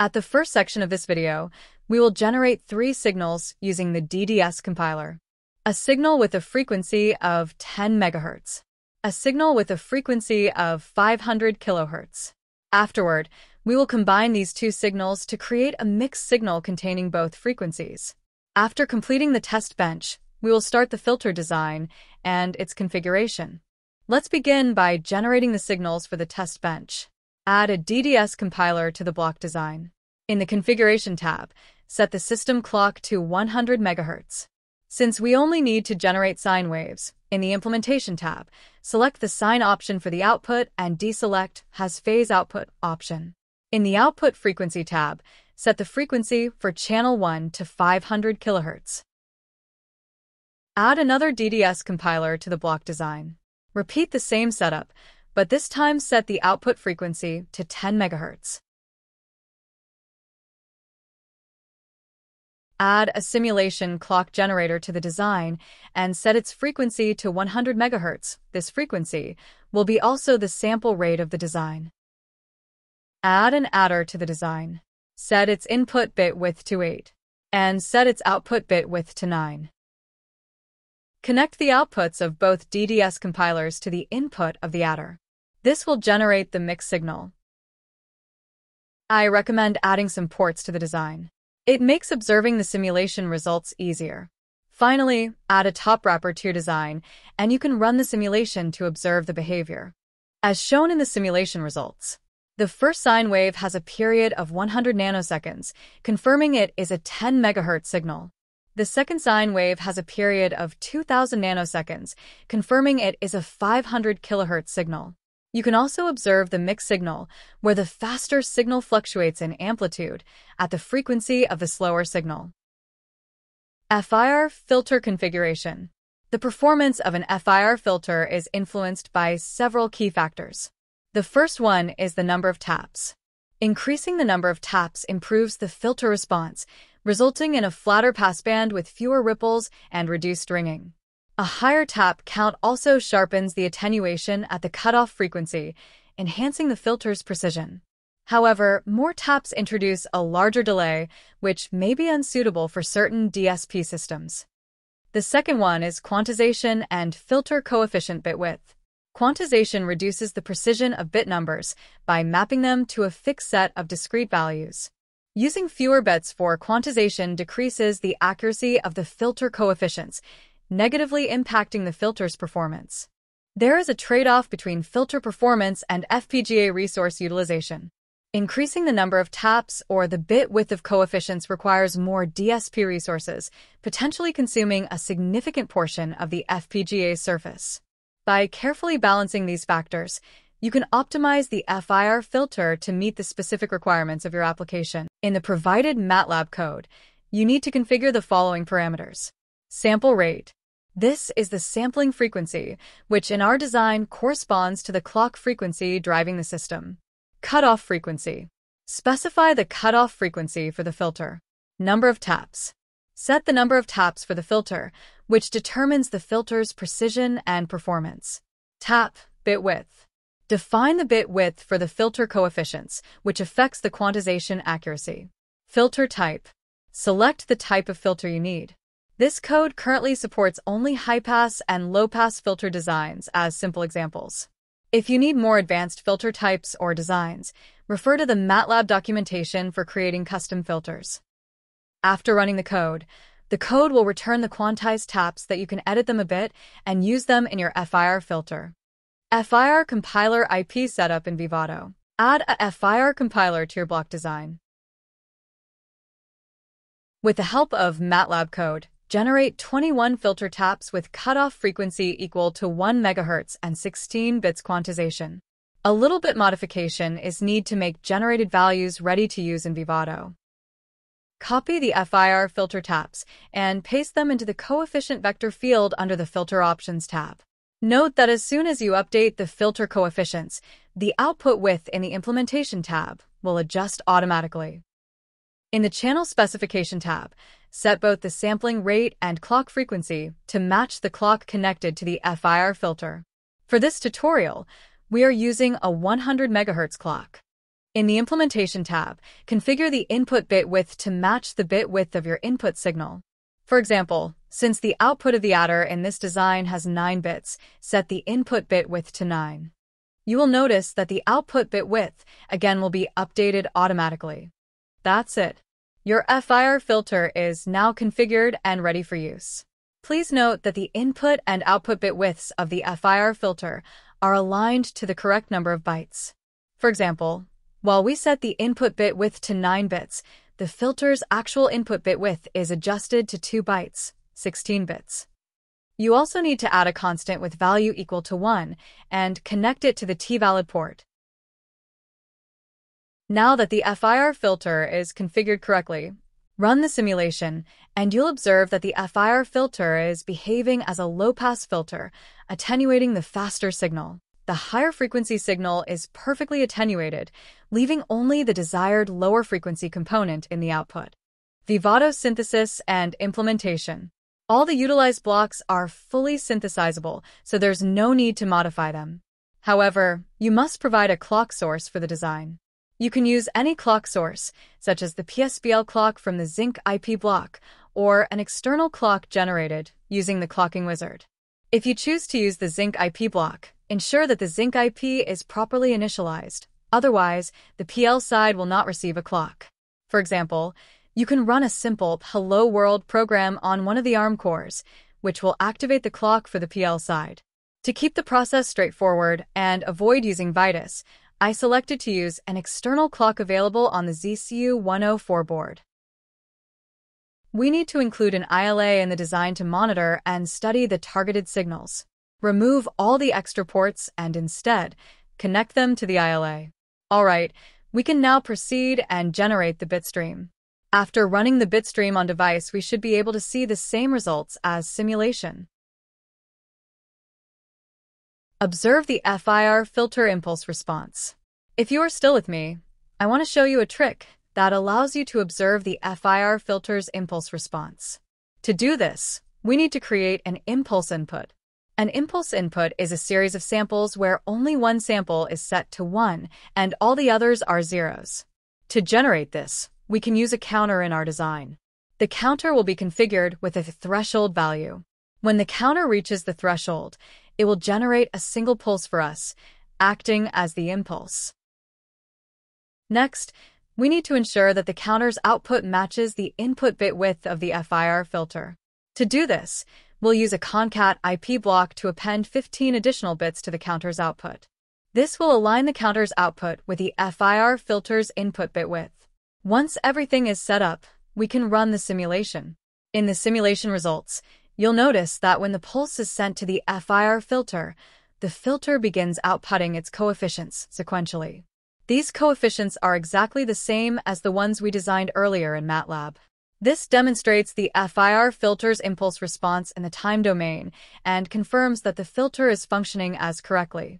At the first section of this video, we will generate three signals using the DDS compiler. A signal with a frequency of 10 MHz. A signal with a frequency of 500 kHz. Afterward, we will combine these two signals to create a mixed signal containing both frequencies. After completing the test bench, we will start the filter design and its configuration. Let's begin by generating the signals for the test bench. Add a DDS compiler to the block design. In the Configuration tab, set the system clock to 100 MHz. Since we only need to generate sine waves, in the Implementation tab, select the sine option for the output and deselect has phase output option. In the Output Frequency tab, set the frequency for channel 1 to 500 kHz. Add another DDS compiler to the block design. Repeat the same setup, but this time set the output frequency to 10 MHz. Add a simulation clock generator to the design and set its frequency to 100 MHz. This frequency will be also the sample rate of the design. Add an adder to the design. Set its input bit width to 8 and set its output bit width to 9. Connect the outputs of both DDS compilers to the input of the adder. This will generate the mix signal. I recommend adding some ports to the design. It makes observing the simulation results easier. Finally, add a top wrapper to your design, and you can run the simulation to observe the behavior. As shown in the simulation results, the first sine wave has a period of 100 nanoseconds, confirming it is a 10 MHz signal. The second sine wave has a period of 2000 nanoseconds, confirming it is a 500 kHz signal. You can also observe the mixed signal, where the faster signal fluctuates in amplitude at the frequency of the slower signal. FIR filter configuration. The performance of an FIR filter is influenced by several key factors. The first one is the number of taps. Increasing the number of taps improves the filter response, resulting in a flatter passband with fewer ripples and reduced ringing. A higher tap count also sharpens the attenuation at the cutoff frequency, enhancing the filter's precision. However, more taps introduce a larger delay, which may be unsuitable for certain DSP systems. The second one is quantization and filter coefficient bit width. Quantization reduces the precision of bit numbers by mapping them to a fixed set of discrete values. Using fewer bits for quantization decreases the accuracy of the filter coefficients, negatively impacting the filter's performance. There is a trade-off between filter performance and FPGA resource utilization. Increasing the number of taps or the bit width of coefficients requires more DSP resources, potentially consuming a significant portion of the FPGA surface. By carefully balancing these factors, you can optimize the FIR filter to meet the specific requirements of your application. In the provided MATLAB code, you need to configure the following parameters. Sample rate. This is the sampling frequency, which in our design corresponds to the clock frequency driving the system. Cutoff frequency. Specify the cutoff frequency for the filter. Number of taps. Set the number of taps for the filter, which determines the filter's precision and performance. Tap, bit width. Define the bit width for the filter coefficients, which affects the quantization accuracy. Filter type. Select the type of filter you need. This code currently supports only high-pass and low-pass filter designs as simple examples. If you need more advanced filter types or designs, refer to the MATLAB documentation for creating custom filters. After running the code, the code will return the quantized taps that you can edit them a bit and use them in your FIR filter. FIR compiler IP setup in Vivado. Add a FIR compiler to your block design. With the help of MATLAB code, generate 21 filter taps with cutoff frequency equal to 1 MHz and 16 bits quantization. A little bit modification is need to make generated values ready to use in Vivado. Copy the FIR filter taps and paste them into the coefficient vector field under the Filter Options tab. Note that as soon as you update the filter coefficients, the output width in the Implementation tab will adjust automatically. In the Channel Specification tab, set both the sampling rate and clock frequency to match the clock connected to the FIR filter. For this tutorial, we are using a 100 MHz clock. In the Implementation tab, configure the input bit width to match the bit width of your input signal. For example, since the output of the adder in this design has 9 bits, set the input bit width to 9. You will notice that the output bit width, again, will be updated automatically. That's it. Your FIR filter is now configured and ready for use. Please note that the input and output bit widths of the FIR filter are aligned to the correct number of bytes. For example, while we set the input bit width to 9 bits, the filter's actual input bit width is adjusted to 2 bytes, 16 bits. You also need to add a constant with value equal to 1 and connect it to the T-valid port. Now that the FIR filter is configured correctly, run the simulation and you'll observe that the FIR filter is behaving as a low-pass filter, attenuating the faster signal the higher frequency signal is perfectly attenuated, leaving only the desired lower frequency component in the output. Vivado synthesis and implementation. All the utilized blocks are fully synthesizable, so there's no need to modify them. However, you must provide a clock source for the design. You can use any clock source, such as the PSBL clock from the Zynq IP block, or an external clock generated using the clocking wizard. If you choose to use the Zynq IP block, Ensure that the Zynq IP is properly initialized. Otherwise, the PL side will not receive a clock. For example, you can run a simple Hello World program on one of the ARM cores, which will activate the clock for the PL side. To keep the process straightforward and avoid using Vitis, I selected to use an external clock available on the ZCU 104 board. We need to include an ILA in the design to monitor and study the targeted signals. Remove all the extra ports and instead, connect them to the ILA. Alright, we can now proceed and generate the bitstream. After running the bitstream on device, we should be able to see the same results as simulation. Observe the FIR filter impulse response. If you are still with me, I want to show you a trick that allows you to observe the FIR filter's impulse response. To do this, we need to create an impulse input. An impulse input is a series of samples where only one sample is set to 1 and all the others are zeros. To generate this, we can use a counter in our design. The counter will be configured with a threshold value. When the counter reaches the threshold, it will generate a single pulse for us, acting as the impulse. Next, we need to ensure that the counter's output matches the input bit width of the FIR filter. To do this, we'll use a concat IP block to append 15 additional bits to the counter's output. This will align the counter's output with the FIR filter's input bit width. Once everything is set up, we can run the simulation. In the simulation results, you'll notice that when the pulse is sent to the FIR filter, the filter begins outputting its coefficients sequentially. These coefficients are exactly the same as the ones we designed earlier in MATLAB. This demonstrates the FIR filter's impulse response in the time domain and confirms that the filter is functioning as correctly.